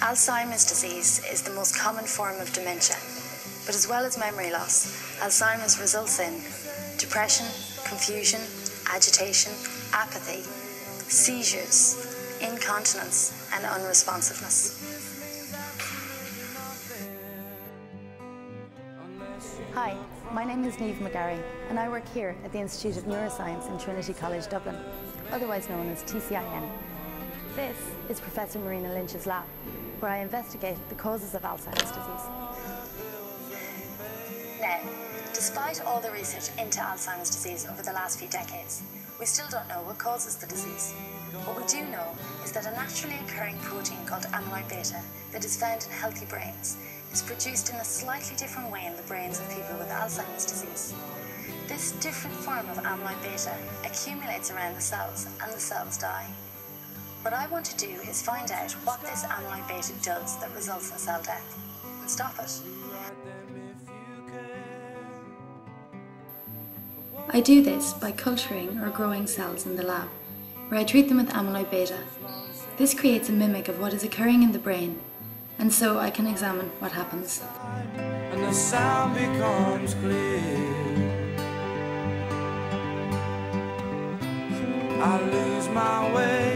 Alzheimer's disease is the most common form of dementia, but as well as memory loss, Alzheimer's results in depression, confusion, agitation, apathy, seizures, incontinence, and unresponsiveness. Hi, my name is Niamh McGarry, and I work here at the Institute of Neuroscience in Trinity College Dublin, otherwise known as TCIN. This is Professor Marina Lynch's lab, where I investigate the causes of Alzheimer's disease. Now, despite all the research into Alzheimer's disease over the last few decades, we still don't know what causes the disease. What we do know is that a naturally occurring protein called amyloid beta that is found in healthy brains is produced in a slightly different way in the brains of people with Alzheimer's disease. This different form of amyloid beta accumulates around the cells and the cells die. What I want to do is find out what this amyloid beta does that results in cell death and stop it. I do this by culturing or growing cells in the lab, where I treat them with amyloid beta. This creates a mimic of what is occurring in the brain, and so I can examine what happens. And the sound becomes clear. I lose my way,